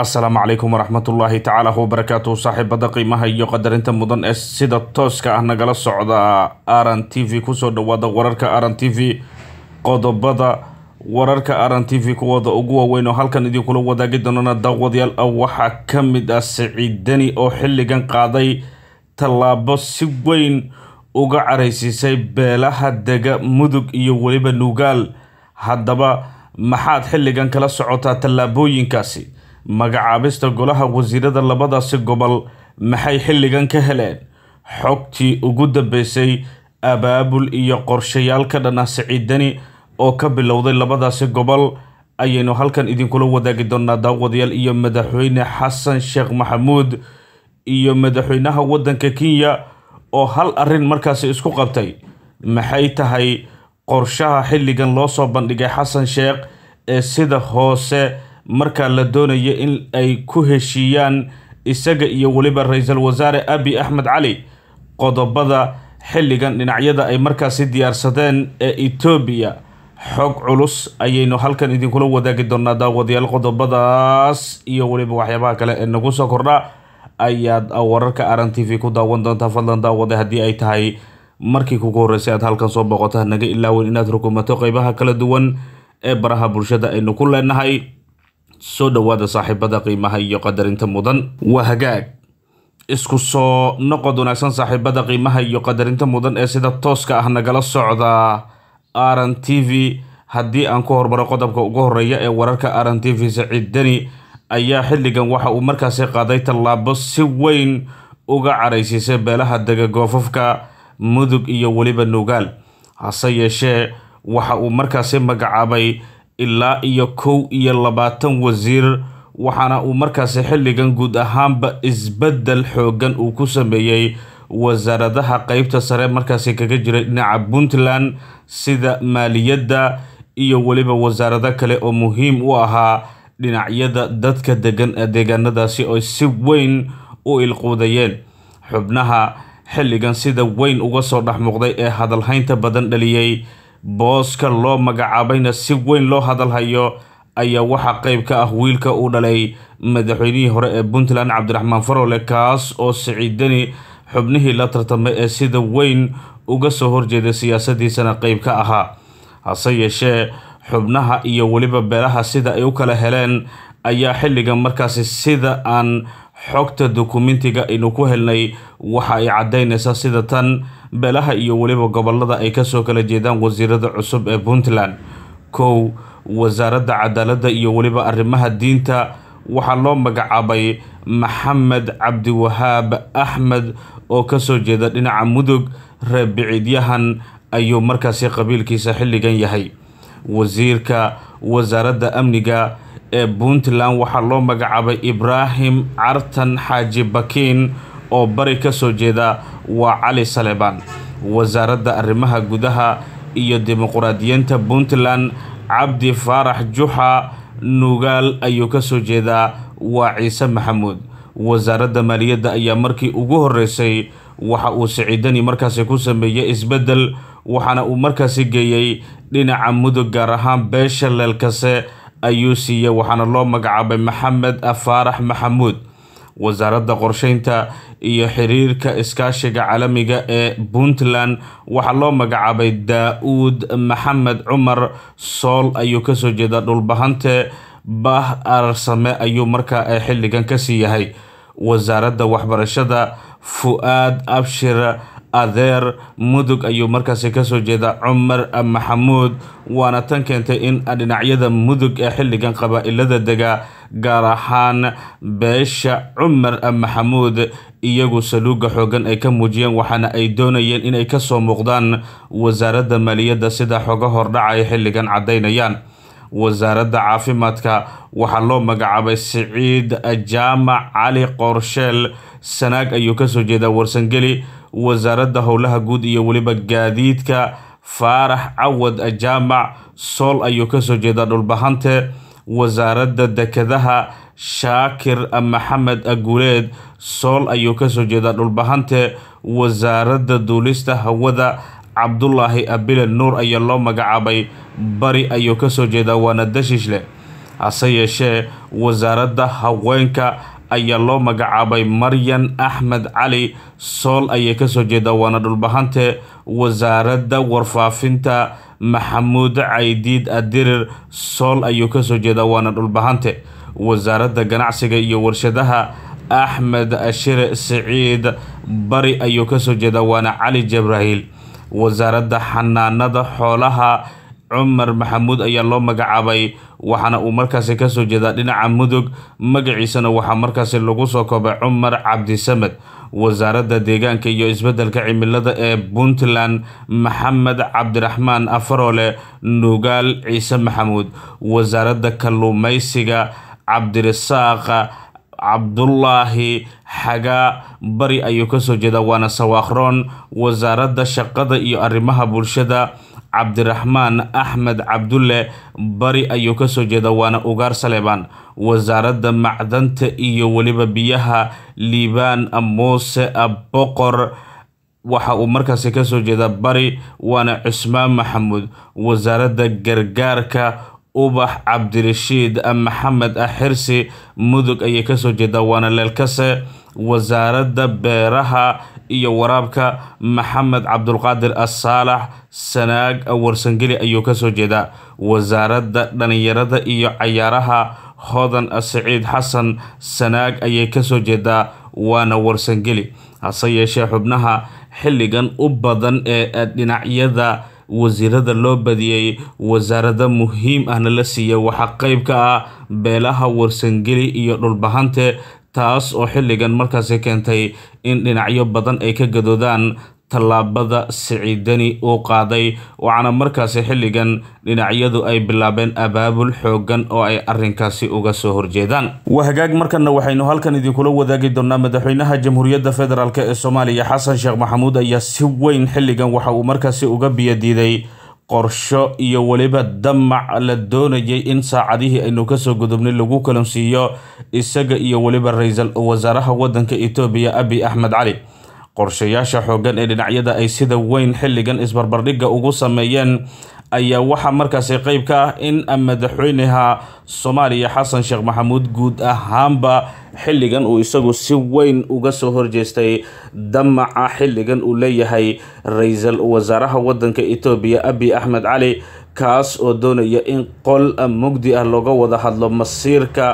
asalaamu calaykum waraxmatullaahi tacaala wabarakaatu saaxiibada qiimaha iyo qadarinta mudan ee sida tooska ah nagala socda aran t v ku soo dhawaada wararka aran t v qodobada wararka aran t v kuwooda ugu waaweyn oo halkan idinkula wadaagi doonana daawadayaal ah waxaa ka mid ah siciid deni oo xilligan qaaday tallaabo si weyn uga caraysiisay beelaha dega mudug iyo weliba nuugaal. Haddaba maxaad xilligan kala socotaa tallaabooyinkaasi magacaabista golaha wasiirada labadaasi gobol maxay xilligan ka heleen? Xogtii ugu dambeysay abaabul iyo qorshayaal ka dhan ah siciid deni oo ka bilowday labadaasi gobol ayaynu halkan idinkula wadaagi doonaa daawadayaal iyo madaxweyne xasan sheekh maxamuud iyo madaxweynaha waddanka kenya oo hal arrin markaasi isku qabtay. Maxay tahay qorshaha xilligan loo soo bandhigay xasan sheekh ee sida hoose markaa la doonaya in ay ku heshiiyaan isaga iyo weliba ra'iisul wasaare abi axmed cali qodobada xilligan dhinacyada ay markaasi diyaarsadeen ee etoobiya xog culus ayaynu halkan idinkula wadaagi doonaa daawadayaal qodobadaas iyo weliba waxyaabaha kale ee nagu soo kordha ayaad wararka aran t v ku daawan doontaa fadlan daawada haddii ay tahay. Markii kugu horreysay aad halkan soo boqota naga ilaawen inaad rukumato qeybaha kala duwan ee baraha bulshada aynu ku leenahay soo dhowaada saaxiibada qiimaha iyo qadarinta mudan. Waa hagaag. Isku soo noqod wanaagsan saaxiibada qiimaha iyo qadarinta mudan ee sida tooska ah nagala socda aran t v. Haddii aan ku hormaro qodobka ugu horreeya ee wararka aran t v saciid deni ayaa xilligan waxa uu markaasi qaaday tallaabo si weyn uga caraysiisay beelaha dega goofafka mudug iyo weliba nuugaal. Hase yeeshee waxa uu markaasi magacaabay ilaa iyo kow iyo labaatan wasiir waxaana uu markaasi xilligan guud ahaanba isbeddel xoogan uu ku sameeyey wasaaradaha qeybta sare markaasi kaga jiray dhinaca puntland sida maaliyadda iyo weliba wasaarado kale oo muhiim u ahaa dhinacyada dadka degan ee deegaanadaasi oo si weyn u ilquudayeen xubnaha xilligan sida weyn uga soo dhex muuqday ee hadalhaynta badan dhaliyey booska loo magacaabayna si weyn loo hadalhayo ayaa waxaa qeyb ka ah wiilka uu dhalay madaxweynihii hore ee puntland cabdiraxmaan farole kaas oo siciid deni xubnihii la tartamay ee sida weyn uga soo horjeeday siyaasadiisana qeyb ka ahaa hase yeeshee xubnaha iyo weliba beelaha sida ay u kala heleen ayaa xilligan markaasi sida aan xogta dukumentiga aynu ku helnay waxa ay caddaynaysaa sida tan beelaha iyo weliba gobollada ay ka soo kala jeedaan wasiirada cusub ee puntland. Kow wasaaradda cadaaladda iyo weliba arrimaha diinta waxaa loo magacaabay maxamed cabdiwahaab axmed oo ka soo jeeda dhinaca mudug reer biciidyahan ayuu markaasi qabiilkiisa xilligan yahay. Wasiirka wasaaradda amniga ee puntland waxaa loo magacaabay ibraahim cartan xaaji bakiin oo bari ka soo jeeda waa cali salebaan wasaaradda arrimaha gudaha iyo dimuquraadiyiinta puntland cabdi faarax juxa nugaal ayuu ka soo jeedaa waa ciise maxamuud. Wasaaradda maaliyadda ayaa markii ugu horeysay waxa uu siciidani markaasi ku sameeyey isbeddel waxaana uu markaasi geeyey dhinaca mudug gaar ahaan beesha leelkase ayuu siiyey waxaana loo magacaabay maxamed faarax maxamuud wasaaradda qorsheynta iyo xiriirka iskaashiga caalamiga ee puntland. Waxaa loo magacaabay daa-uud maxamed cumar sool ayuu ka soo jeedaa dhulbahante bah arsame ayuu markaa xilligan ka sii yahay. Wasaaradda waxbarashada fu-aad abshir adeer mudug ayuu markaasi ka soo jeedaa cumar maxamuud waana tan keentay in dhinacyada mudug ee xilligan qabaa-ilada dega gaar ahaan beesha cumar maxamuud iyagu saluuga xoogan ay ka muujiyeen waxaana ay doonayeen inay ka soo muuqdaan wasaaradda maaliyadda sida xoga hordhaca ay xilligan caddaynayaan. Wasaaradda caafimaadka waxaa loo magacaabay siciid jaamac cali qorsheel sanaag ayuu ka soo jeedaa warsangeli wasaaradda howlaha guud iyo weliba gaadiidka faarax cawad jaamac sool ayuu ka soo jeedaa dhulbahante. Wasaaradda dekedaha shaakir maxamed aguleed sool ayuu ka soo jeedaa dhulbahante. Wasaaradda duulista hawada cabdulaahi abile nuur ayaa loo magacaabay. Bari ayuu ka soo jeedaa waana dashiishle hase yeeshee wasaaradda haweenka ayaa loo magacaabay maryan axmed cali sool ayay ka soo jeedaa waana dhulbahante wasaaradda warfaafinta maxamuud caydiid adirir. Sool ayuu ka soo jeedaa waana dhulbahante. Wasaaradda ganacsiga iyo warshadaha axmed ashire siciid bari ayuu ka soo jeedaa waana cali jabrahiil wasaaradda xanaanada xoolaha cumar maxamuud ayaa loo magacaabay waxaana uu markaasi ka soo jeedaa dhinaca mudug. Magaciisana waxaa markaasi lagu soo koobay cumar cabdisamed wasaaradda deegaanka iyo isbeddelka cimilada ee puntland maxamed cabdiraxmaan afaroole nugaal ciise maxamuud wasaaradda kalluumeysiga cabdirasaaq cabdulaahi xagaa bari ayuu ka soo jeedaa waana sawakhroon wasaaradda shaqada iyo arrimaha bulshada cabdiraxmaan axmed cabdulle bari ayuu ka soo jeedaa waana ugaar saleebaan wasaaradda macdanta iyo weliba biyaha liibaan muuse boqor waxa uu markaasi ka soo jeedaa bari waana cusmaan maxamuud. Wasaaradda gargaarka ubax cabdirashiid maxamed xirsi mudug ayay ka soo jeedaa waana leelkase wasaaradda beeraha iyo waraabka maxamed cabdulqaadir asaalax sanaag warsangeli ayuu ka soo jeedaa. Wasaaradda dhalinyarada iyo cayaaraha hodan saciid xasan sanaag ayay ka soo jeedaa waana warsangeli. Hase yeeshee xubnaha xilligan u badan ee dhinacyada wasiirada loo badiyey wasaarada muhiim ahna la siiyay waxaa qeyb ka ah beelaha warsangeli iyo dhulbahante taas oo xilligan markaasi keentay in dhinacyo badan ay ka gadoodaan tallaabada siciidani uu qaaday waxaana markaasi xilligan dhinacyadu ay bilaabeen abaabul xoogan oo ay arrinkaasi uga soo horjeedaan. Wahagaag markana waxaynu halkan idinkula wadaagi doonaa madaxweynaha jamhuuriyadda federaalk ee soomaaliya xasan sheekh maxamuud ayaa si weyn xilligan waxa uu markaasi uga biyadiiday qorsho iyo weliba damac la doonayay in saacadihii aynu ka soo gudubnay lagu kalansiiyo isaga iyo weliba ra'iisul wasaaraha wadanka etoobiya abi axmed cali. Qorshayaasha xooggan ee dhinacyada ay sida weyn xilligan isbarbardhigga ugu sameeyeen ayaa waxaa markaasi qeyb ka ah in madaxweynaha soomaaliya xasan sheekh maxamuud guud ahaanba xilligan uu isagu si weyn uga soo horjeestay damaca xilligan uu leeyahay ra'iisul wasaaraha wadanka etoobiya abi axmed cali kaas oo doonaya in qol mugdi ah looga wada hadlo masiirka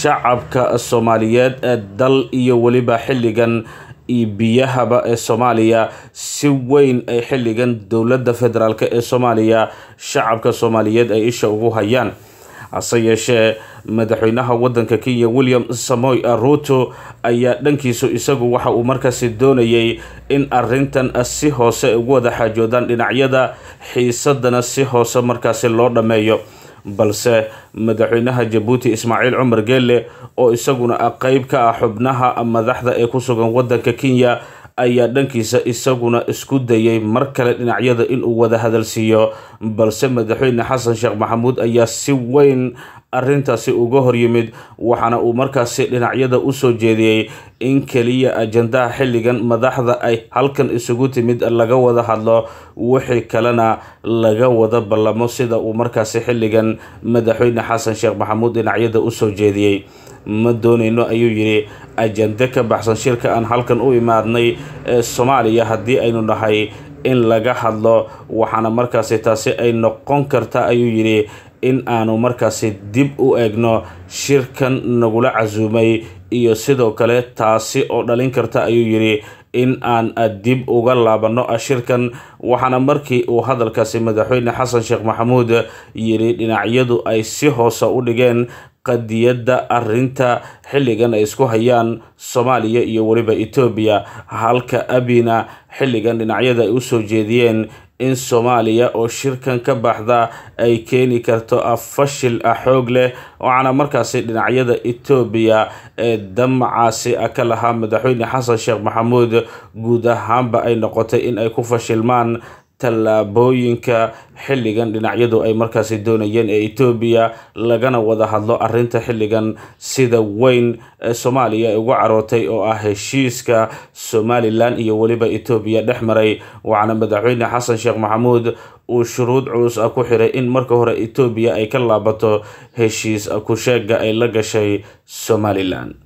shacabka soomaaliyeed ee dal iyo weliba xilligan iyo biyahaba ee soomaaliya si weyn ay xilligan dowladda federaalk ee soomaaliya shacabka soomaaliyeed ay isha ugu hayaan. Hase yeeshee madaxweynaha wadanka kenya william samoy ruto ayaa dhankiisu isagu waxa uu markaasi doonayay in arintan si hoose ugu wada xaajoodaan dhinacyada xiisadana si hoose markaasi loo dhammeeyo balse madaxweynaha jabuuti ismaaciil cumar geelle oo isaguna qeyb ka ah xubnaha madaxda ee ku sugan wadanka kenya ayaa dhankiisa isaguna isku dayay mar kale dhinacyada inuu wada hadalsiiyo balse madaxweyne xasan sheekh maxamuud ayaa si weyn arintaasi uga horyimid waxaana uu markaasi dhinacyada u soo jeediyey in keliya ajandaha xilligan madaxda ay halkan isugu timid laga wada hadlo wixii kalena laga wada ballamo sida uu markaasi xilligan madaxweyne xasan sheekh maxamuud dhinacyada u soo jeediyey ma doonayno ayuu yidhi ajande ka baxsan shirka aan halkan u imaadnay ee soomaaliya haddii aynu nahay in laga hadlo waxaana markaasi taasi ay noqon karta ayuu yidhi in aanu markaasi dib u eegno shirkan nagula casuumay. Iyo sidoo kale taasi oo dhalin karta ayuu yidhi in aan dib uga laabano shirkan. Waxaana markii uu hadalkaasi madaxweyne xasan sheekh maxamuud yidhi dhinacyadu ay si hoose u dhigeen qadiyadda arinta xilligan ay isku hayaan soomaaliya iyo weliba etoobiya halka abina xilligan dhinacyada ay u soo jeediyeen in soomaaliya oo shirkan ka baxda ay keeni karto fashil xoog leh waxaana markaasi dhinacyada etoobiya ee damacaasi ka lahaa madaxweyne xasan sheekh maxamuud. Guud ahaanba ay noqotay in ay ku fashilmaan tallaabooyinka xilligan dhinacyadu ay markaasi doonayeen ee etoobiya lagana wada hadlo arinta xilligan sida weyn soomaaliya ay uga carootay oo ah heshiiska somalilan iyo weliba etoobiya dhex maray. Waxaana madaxweyne xasan sheekh maxamuud uu shuruud culus ah ku xiray in marka hore etoobiya ay ka laabato heshiis ku sheega ay la gashay somalilan